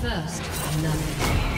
First blood.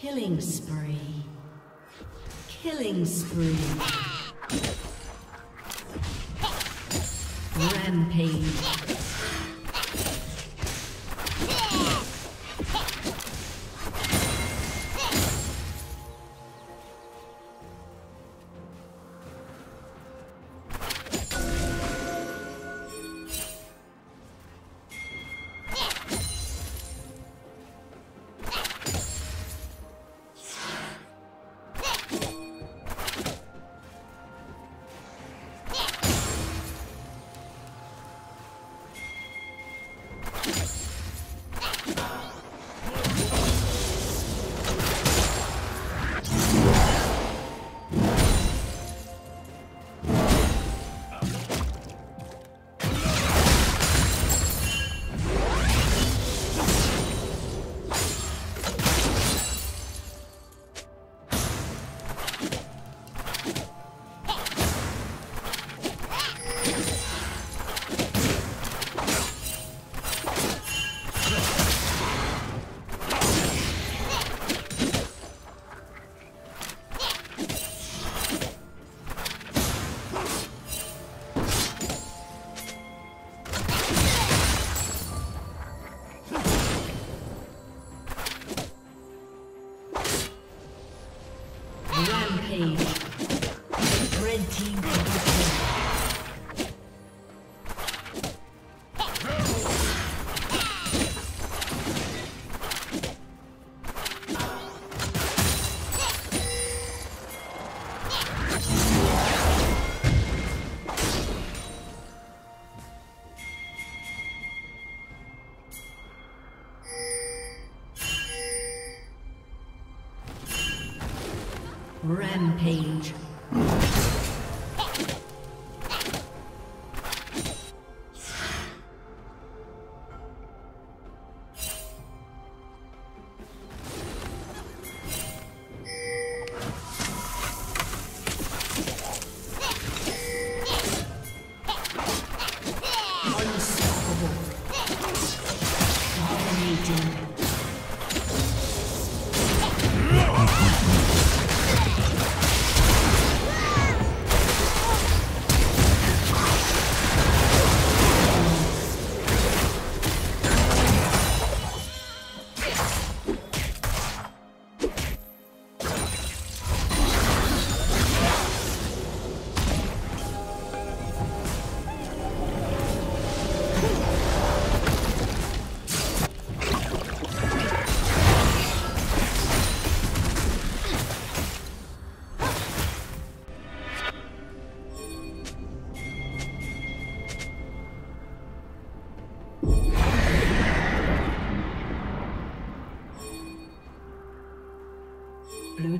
Killing spree. Killing spree. Rampage. Rampage.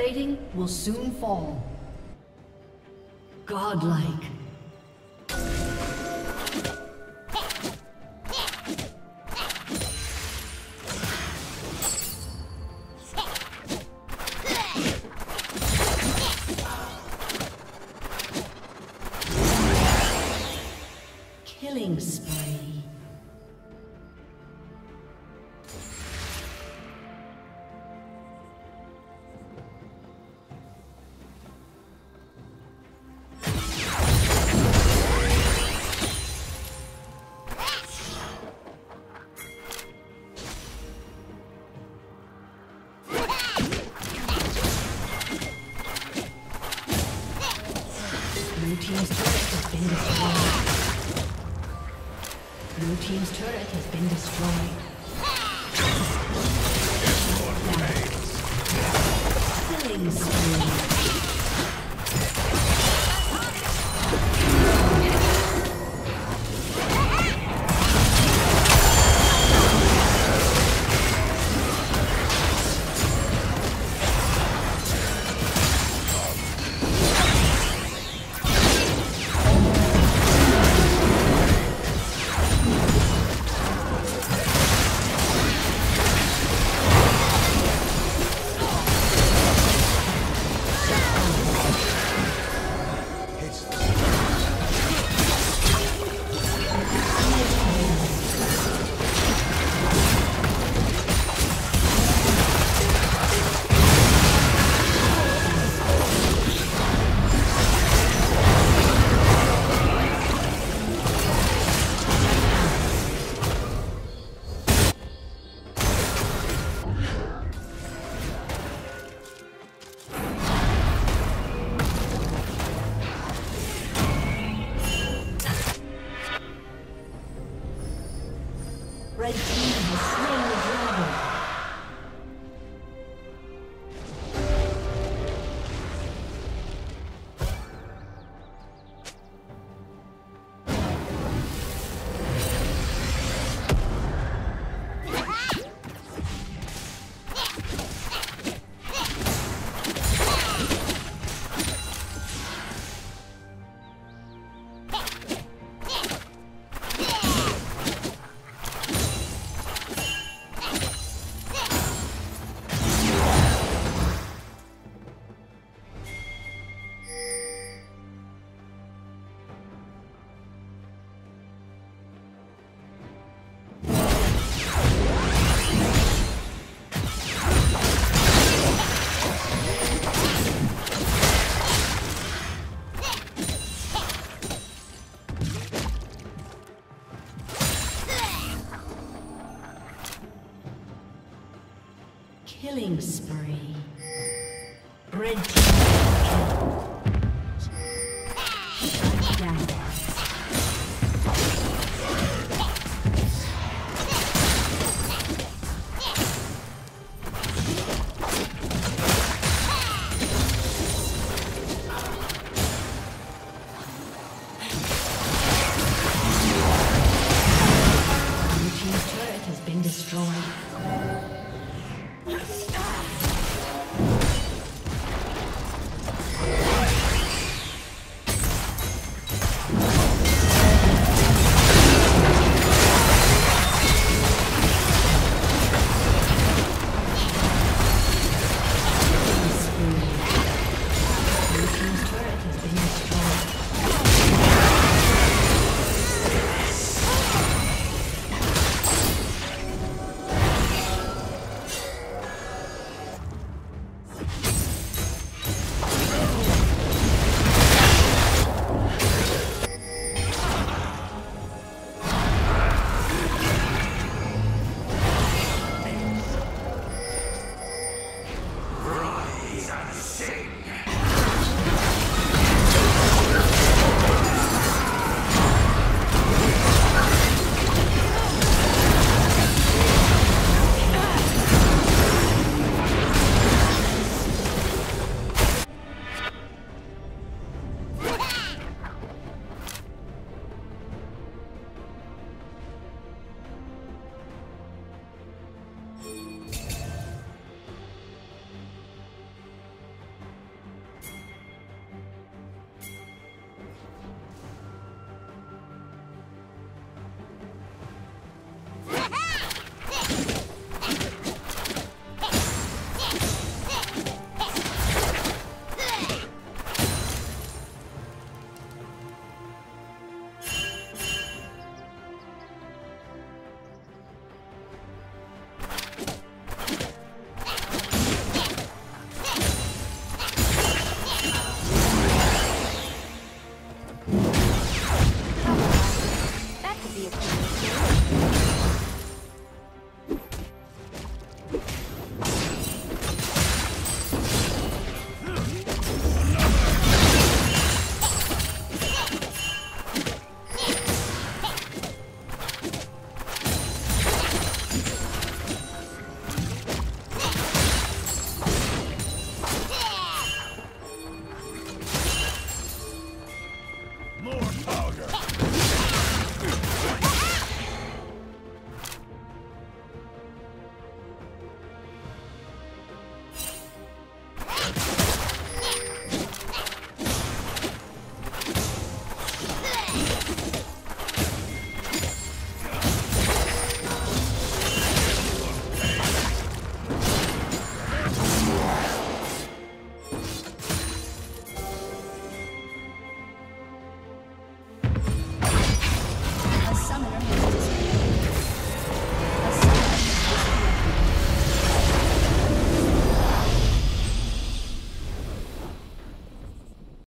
Plating will soon fall. Godlike.